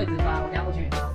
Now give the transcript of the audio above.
位置发，我跳过去。